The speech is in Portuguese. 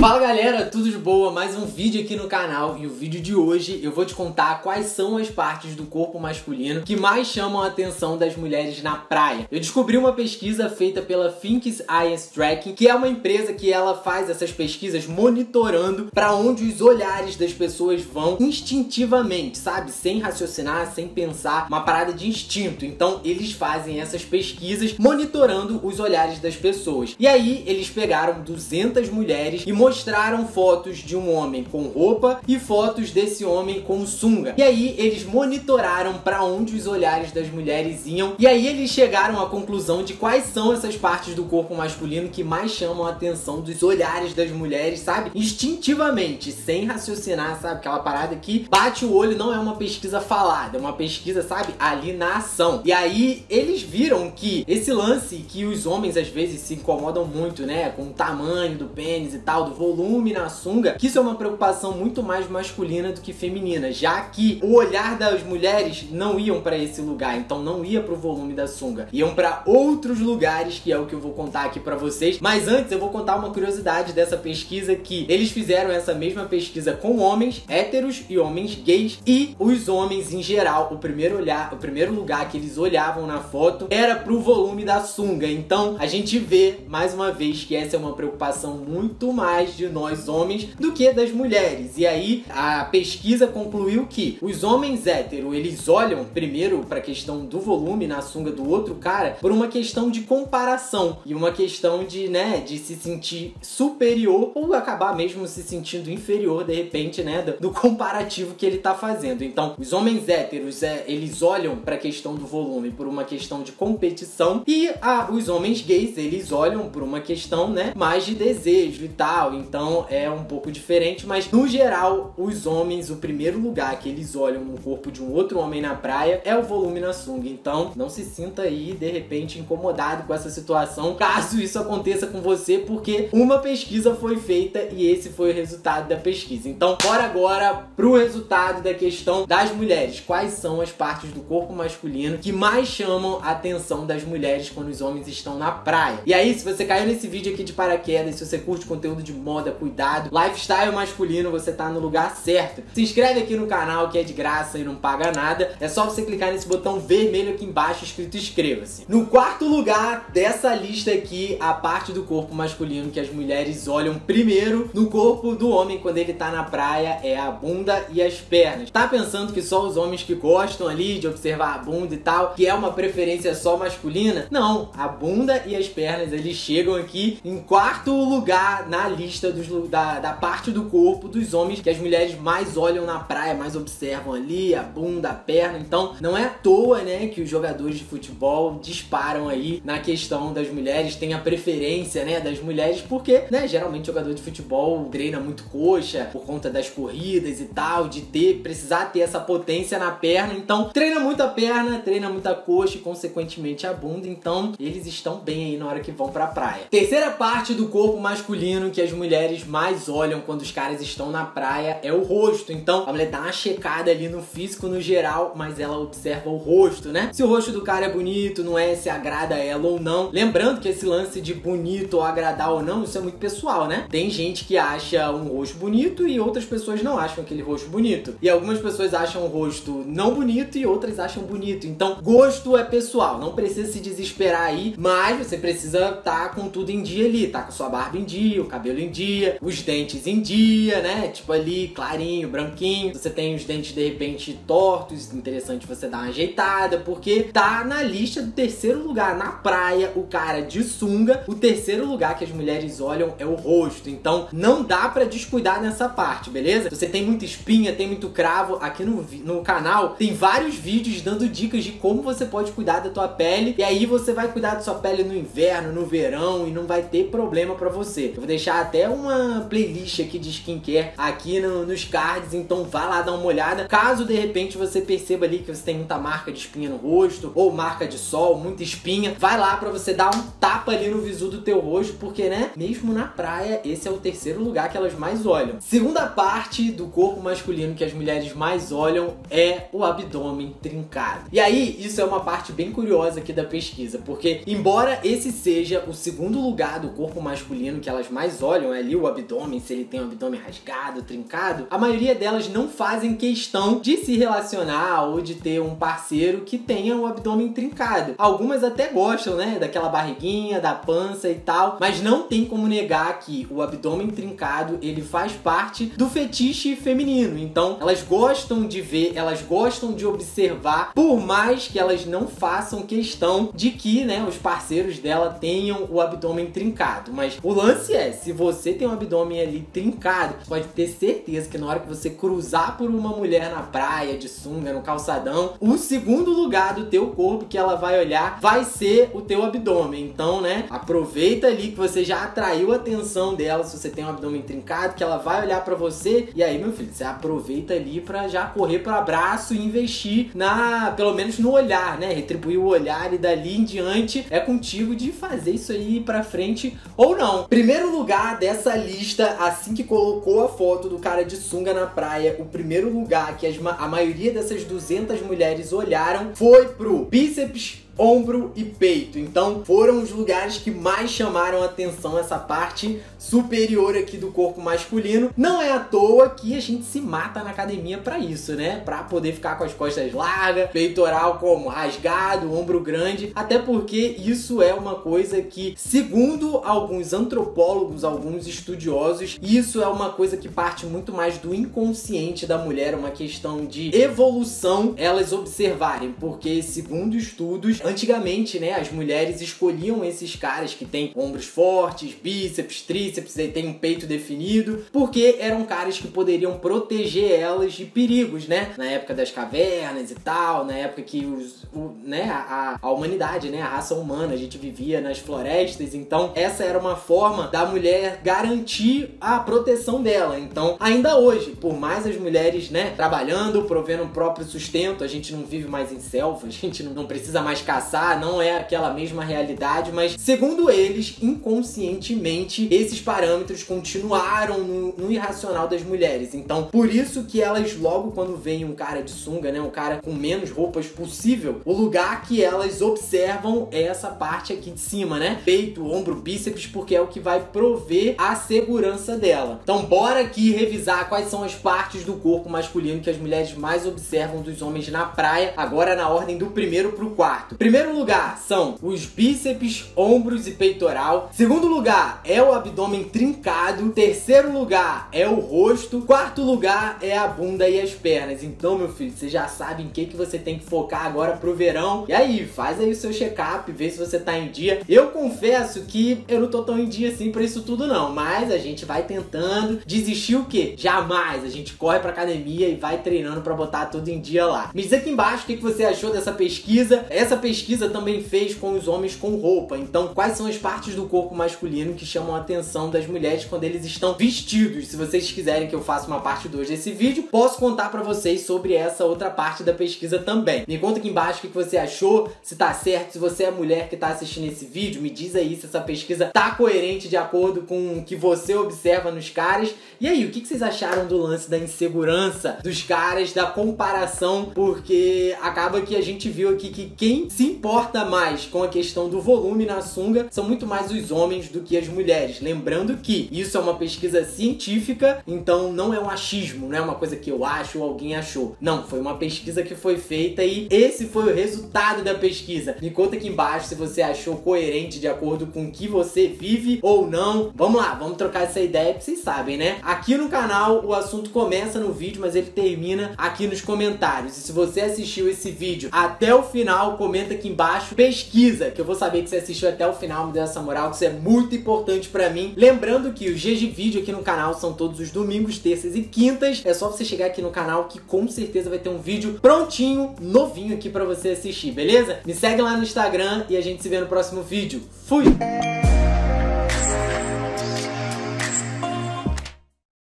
Fala galera, tudo de boa? Mais um vídeo aqui no canal e o vídeo de hoje eu vou te contar quais são as partes do corpo masculino que mais chamam a atenção das mulheres na praia. Eu descobri uma pesquisa feita pela Finks Eyes Tracking, que é uma empresa que ela faz essas pesquisas monitorando para onde os olhares das pessoas vão instintivamente, sabe? Sem raciocinar, sem pensar, uma parada de instinto. Então eles fazem essas pesquisas monitorando os olhares das pessoas. E aí eles pegaram 200 mulheres e mostraram fotos de um homem com roupa e fotos desse homem com sunga. E aí eles monitoraram para onde os olhares das mulheres iam. E aí eles chegaram à conclusão de quais são essas partes do corpo masculino que mais chamam a atenção dos olhares das mulheres, sabe? Instintivamente, sem raciocinar, sabe? Aquela parada que bate o olho, não é uma pesquisa falada, é uma pesquisa, sabe? Ali na ação. E aí eles viram que esse lance que os homens às vezes se incomodam muito, né? Com o tamanho do pênis e tal, do volume na sunga, que isso é uma preocupação muito mais masculina do que feminina, já que o olhar das mulheres não iam para esse lugar, então não ia pro volume da sunga, iam para outros lugares, que é o que eu vou contar aqui para vocês. Mas antes eu vou contar uma curiosidade dessa pesquisa que eles fizeram essa mesma pesquisa com homens héteros e homens gays e os homens em geral, o primeiro olhar, o primeiro lugar que eles olhavam na foto era pro volume da sunga. Então, a gente vê mais uma vez que essa é uma preocupação muito mais de nós homens do que das mulheres. E aí a pesquisa concluiu que os homens héteros, eles olham primeiro para a questão do volume na sunga do outro cara por uma questão de comparação e uma questão de, né, de se sentir superior ou acabar mesmo se sentindo inferior de repente, né, do, do comparativo que ele tá fazendo. Então, os homens héteros, é, eles olham para a questão do volume por uma questão de competição e a, os homens gays, eles olham por uma questão, né, mais de desejo e tal então é um pouco diferente, mas no geral, os homens, o primeiro lugar que eles olham no corpo de um outro homem na praia é o volume na sunga. Então não se sinta aí de repente incomodado com essa situação, caso isso aconteça com você, porque uma pesquisa foi feita e esse foi o resultado da pesquisa. Então, bora agora pro resultado da questão das mulheres. Quais são as partes do corpo masculino que mais chamam a atenção das mulheres quando os homens estão na praia? E aí, se você caiu nesse vídeo aqui de paraquedas, se você curte conteúdo de moda, cuidado, lifestyle masculino, você tá no lugar certo. Se inscreve aqui no canal que é de graça e não paga nada. É só você clicar nesse botão vermelho aqui embaixo escrito inscreva-se. No quarto lugar dessa lista aqui, a parte do corpo masculino que as mulheres olham primeiro no corpo do homem quando ele tá na praia é a bunda e as pernas. Tá pensando que só os homens que gostam ali de observar a bunda e tal, que é uma preferência só masculina? Não, a bunda e as pernas eles chegam aqui em quarto lugar na lista lista dos, da, da parte do corpo dos homens que as mulheres mais olham na praia, mais observam ali, a bunda, a perna. Então, não é à toa, né, que os jogadores de futebol disparam aí na questão das mulheres, tem a preferência, né, das mulheres, porque, né, geralmente jogador de futebol treina muito coxa por conta das corridas e tal, de ter, precisar ter essa potência na perna. Então, treina muito a perna, treina muita coxa e, consequentemente, a bunda. Então, eles estão bem aí na hora que vão pra praia. Terceira parte do corpo masculino que as mulheres mulheres mais olham quando os caras estão na praia é o rosto. Então a mulher dá uma checada ali no físico no geral, mas ela observa o rosto, né? Se o rosto do cara é bonito, não é, se agrada ela ou não. Lembrando que esse lance de bonito ou agradar ou não, isso é muito pessoal, né? Tem gente que acha um rosto bonito e outras pessoas não acham aquele rosto bonito. E algumas pessoas acham o rosto não bonito e outras acham bonito. Então, gosto é pessoal, não precisa se desesperar aí, mas você precisa estar tá com tudo em dia ali, tá com sua barba em dia, o cabelo em dia, os dentes em dia, né? Tipo ali, clarinho, branquinho. Você tem os dentes de repente tortos, interessante você dar uma ajeitada, porque tá na lista do terceiro lugar na praia, o cara de sunga. O terceiro lugar que as mulheres olham é o rosto. Então não dá para descuidar nessa parte, beleza? Se você tem muita espinha, tem muito cravo, aqui no, no canal tem vários vídeos dando dicas de como você pode cuidar da tua pele. E aí você vai cuidar da sua pele no inverno, no verão e não vai ter problema para você. Eu vou deixar até uma playlist aqui de skincare aqui no, nos cards, então vá lá dar uma olhada. Caso de repente você perceba ali que você tem muita marca de espinha no rosto, ou marca de sol, muita espinha, vai lá para você dar um tapa ali no visu do teu rosto, porque né, mesmo na praia, esse é o terceiro lugar que elas mais olham. Segunda parte do corpo masculino que as mulheres mais olham é o abdômen trincado. E aí, isso é uma parte bem curiosa aqui da pesquisa, porque embora esse seja o segundo lugar do corpo masculino que elas mais olham, olham ali o abdômen, se ele tem o abdômen rasgado, trincado, a maioria delas não fazem questão de se relacionar ou de ter um parceiro que tenha o abdômen trincado. Algumas até gostam, né, daquela barriguinha, da pança e tal, mas não tem como negar que o abdômen trincado, ele faz parte do fetiche feminino. Então, elas gostam de ver, elas gostam de observar, por mais que elas não façam questão de que, né, os parceiros dela tenham o abdômen trincado. Mas o lance é, se você tem um abdômen ali trincado, pode ter certeza que na hora que você cruzar por uma mulher na praia, de sunga, no calçadão, o segundo lugar do teu corpo que ela vai olhar vai ser o teu abdômen. Então, né, aproveita ali que você já atraiu a atenção dela, se você tem um abdômen trincado, que ela vai olhar para você, e aí, meu filho, você aproveita ali para já correr para abraço e investir na, pelo menos no olhar, né, retribuir o olhar e dali em diante é contigo de fazer isso aí para frente ou não. Primeiro lugar dessa lista, assim que colocou a foto do cara de sunga na praia, o primeiro lugar que as, a maioria dessas 200 mulheres olharam foi pro bíceps ombro e peito. Então foram os lugares que mais chamaram atenção essa parte superior aqui do corpo masculino. Não é à toa que a gente se mata na academia para isso, né? Para poder ficar com as costas largas, peitoral como rasgado, ombro grande, até porque isso é uma coisa que, segundo alguns antropólogos, alguns estudiosos, isso é uma coisa que parte muito mais do inconsciente da mulher, uma questão de evolução elas observarem, porque segundo estudos Antigamente, né, as mulheres escolhiam esses caras que têm ombros fortes, bíceps, tríceps e tem um peito definido, porque eram caras que poderiam proteger elas de perigos, né? Na época das cavernas e tal, na época que os, o, né, a, a humanidade, né, a raça humana, a gente vivia nas florestas, então essa era uma forma da mulher garantir a proteção dela. Então, ainda hoje, por mais as mulheres, né, trabalhando, provendo o próprio sustento, a gente não vive mais em selva, a gente não precisa mais caçar, não é aquela mesma realidade, mas segundo eles, inconscientemente, esses parâmetros continuaram no, no irracional das mulheres. Então, por isso que elas logo quando vem um cara de sunga, né, um cara com menos roupas possível, o lugar que elas observam é essa parte aqui de cima, né? Peito, ombro, bíceps, porque é o que vai prover a segurança dela. Então, bora aqui revisar quais são as partes do corpo masculino que as mulheres mais observam dos homens na praia, agora na ordem do primeiro pro quarto. Primeiro lugar são os bíceps, ombros e peitoral. Segundo lugar é o abdômen trincado. Terceiro lugar é o rosto. Quarto lugar é a bunda e as pernas. Então, meu filho, você já sabe em que, que você tem que focar agora pro verão. E aí, faz aí o seu check-up, vê se você tá em dia. Eu confesso que eu não tô tão em dia assim pra isso tudo, não. Mas a gente vai tentando. Desistir o quê? Jamais. A gente corre pra academia e vai treinando pra botar tudo em dia lá. Me diz aqui embaixo o que, que você achou dessa pesquisa. Essa pesquisa pesquisa também fez com os homens com roupa. Então, quais são as partes do corpo masculino que chamam a atenção das mulheres quando eles estão vestidos? Se vocês quiserem que eu faça uma parte 2 desse vídeo, posso contar para vocês sobre essa outra parte da pesquisa também. Me conta aqui embaixo o que você achou, se tá certo, se você é mulher que tá assistindo esse vídeo, me diz aí se essa pesquisa tá coerente de acordo com o que você observa nos caras. E aí, o que vocês acharam do lance da insegurança dos caras, da comparação? Porque acaba que a gente viu aqui que quem se se importa mais com a questão do volume na sunga são muito mais os homens do que as mulheres. Lembrando que isso é uma pesquisa científica, então não é um achismo, não é uma coisa que eu acho ou alguém achou. Não, foi uma pesquisa que foi feita e esse foi o resultado da pesquisa. Me conta aqui embaixo se você achou coerente de acordo com o que você vive ou não. Vamos lá, vamos trocar essa ideia, porque vocês sabem, né? Aqui no canal o assunto começa no vídeo, mas ele termina aqui nos comentários. E se você assistiu esse vídeo até o final, comenta comenta aqui embaixo, pesquisa, que eu vou saber que você assistiu até o final, me deu essa moral, que isso é muito importante pra mim. Lembrando que os dias de vídeo aqui no canal são todos os domingos, terças e quintas. É só você chegar aqui no canal que com certeza vai ter um vídeo prontinho, novinho aqui pra você assistir, beleza? Me segue lá no Instagram e a gente se vê no próximo vídeo. Fui!